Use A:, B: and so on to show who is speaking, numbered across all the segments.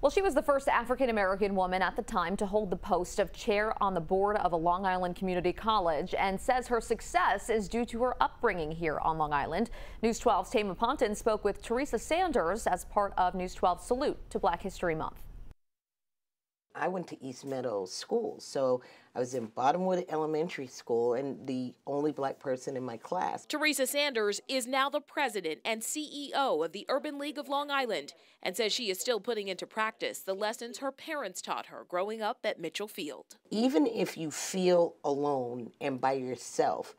A: Well, she was the first African American woman at the time to hold the post of chair on the board of a Long Island community college and says her success is due to her upbringing here on Long Island. News 12's Tama Ponton spoke with Theresa Sanders as part of News 12's salute to Black History Month.
B: I went to East Meadows School, so I was in Barnum Woods Elementary School and the only black person in my class.
C: Theresa Sanders is now the president and CEO of the Urban League of Long Island and says she is still putting into practice the lessons her parents taught her growing up at Mitchel Field.
B: Even if you feel alone and by yourself,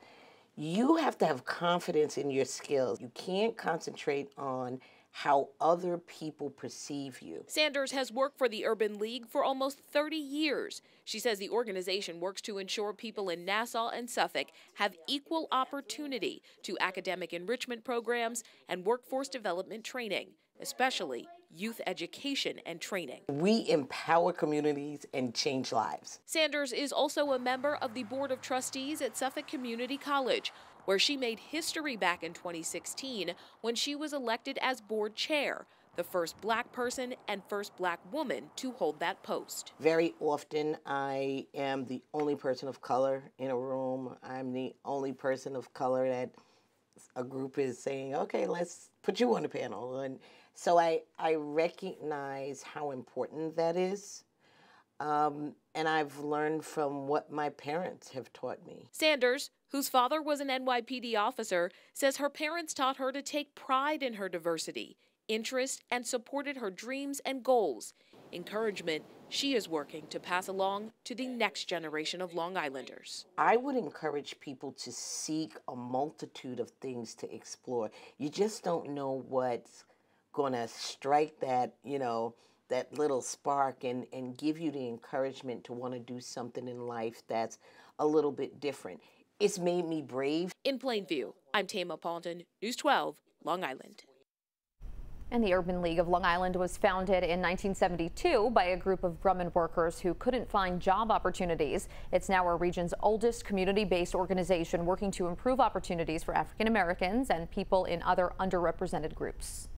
B: you have to have confidence in your skills. You can't concentrate on how other people perceive you.
C: Sanders has worked for the Urban League for almost 30 years. She says the organization works to ensure people in Nassau and Suffolk have equal opportunity to academic enrichment programs and workforce development training, especially youth education and training.
B: We empower communities and change lives.
C: Sanders is also a member of the Board of Trustees at Suffolk Community College, where she made history back in 2016 when she was elected as board chair, the first black person and first black woman to hold that post.
B: Very often, I am the only person of color in a room. I'm the only person of color that a group is saying, okay, let's put you on the panel. And so I, I recognize how important that is. Um, and I've learned from what my parents have taught me.
C: Sanders, whose father was an NYPD officer, says her parents taught her to take pride in her diversity, interest, and supported her dreams and goals. Encouragement she is working to pass along to the next generation of Long Islanders.
B: I would encourage people to seek a multitude of things to explore. You just don't know what's going to strike that, you know, that little spark and, and give you the encouragement to want to do something in life that's a little bit different. It's made me brave.
C: In Plainview, I'm Tama Ponton, News 12, Long Island.
A: And the Urban League of Long Island was founded in 1972 by a group of Grumman workers who couldn't find job opportunities. It's now our region's oldest community-based organization working to improve opportunities for African Americans and people in other underrepresented groups.